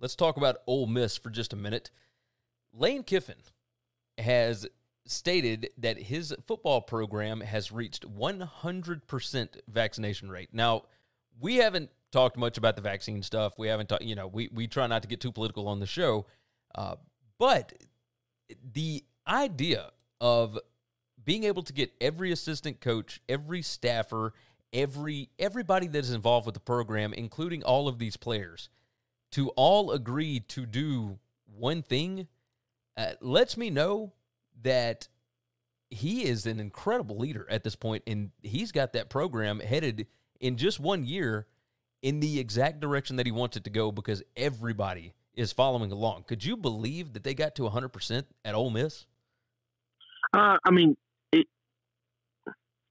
let's talk about Ole Miss for just a minute. Lane Kiffin has stated that his football program has reached 100% vaccination rate. Now, we haven't talked much about the vaccine stuff. We haven't talked, you know, we, we try not to get too political on the show. Uh, but the idea of being able to get every assistant coach, every staffer, every everybody that is involved with the program, including all of these players, to all agree to do one thing, uh, lets me know that he is an incredible leader at this point, and he's got that program headed in just one year in the exact direction that he wants it to go because everybody is following along. Could you believe that they got to 100% at Ole Miss? Uh, I mean, it.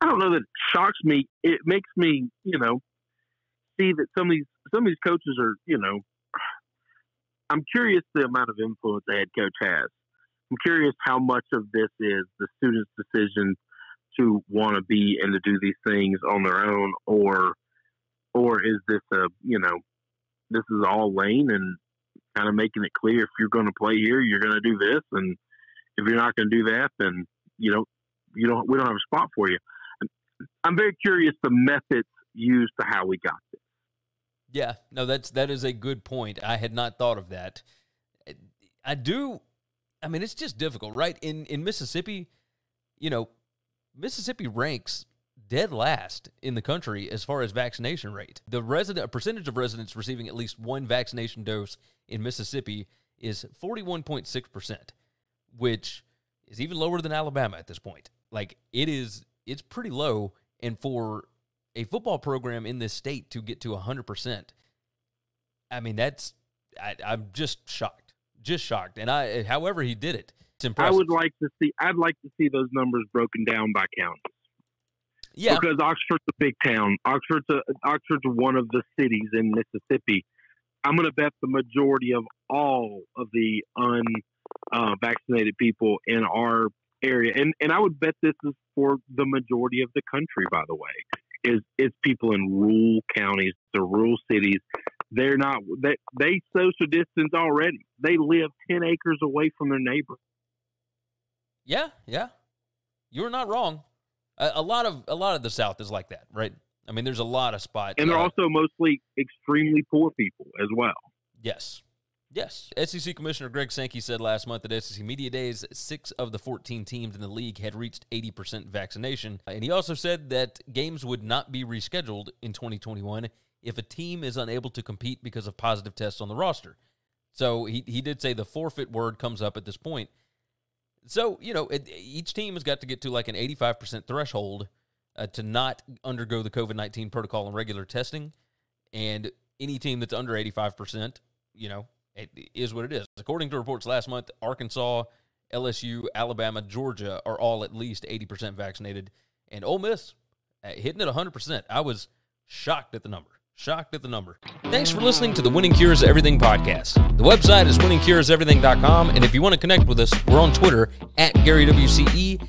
I don't know that shocks me. It makes me, you know, see that some of these some of these coaches are, you know, I'm curious the amount of influence the head coach has. I'm curious how much of this is the student's decision to want to be and to do these things on their own, or or is this a you know this is all lane and kind of making it clear if you're going to play here, you're going to do this, and if you're not going to do that, then you know you don't we don't have a spot for you. I'm very curious the methods used to how we got. Yeah, no, that's that is a good point. I had not thought of that. I do. I mean, it's just difficult, right? In in Mississippi, you know, Mississippi ranks dead last in the country as far as vaccination rate. The resident percentage of residents receiving at least one vaccination dose in Mississippi is 41.6%, which is even lower than Alabama at this point. Like it is it's pretty low and for a football program in this state to get to 100%, I mean that's I, I'm just shocked. Just shocked. And I however he did it. It's impressive. I would like to see I'd like to see those numbers broken down by counties. Yeah. Because Oxford's a big town. Oxford's a, Oxford's one of the cities in Mississippi. I'm going to bet the majority of all of the unvaccinated uh, people in our area, and and I would bet this is for the majority of the country. By the way, is is people in rural counties, the rural cities. They're not they they social distance already. They live ten acres away from their neighbor. Yeah, yeah, you're not wrong. A, a, lot of a lot of the South is like that, right? I mean, there's a lot of spots, and they're uh, also mostly extremely poor people as well. Yes, yes. SEC Commissioner Greg Sankey said last month at SEC Media Days, six of the 14 teams in the league had reached 80% vaccination, and he also said that games would not be rescheduled in 2021 if a team is unable to compete because of positive tests on the roster. So he he did say the forfeit word comes up at this point. So, you know, it, each team has got to get to like an 85% threshold uh, to not undergo the COVID 19 protocol and regular testing. And any team that's under 85%, you know, it is what it is. According to reports last month, Arkansas, LSU, Alabama, Georgia are all at least 80% vaccinated. And Ole Miss uh, hitting it 100%. I was shocked at the number. Shocked at the number. Thanks for listening to the Winning Cures Everything podcast. The website is winningcureseverything.com, and if you want to connect with us, we're on Twitter at Gary WCE,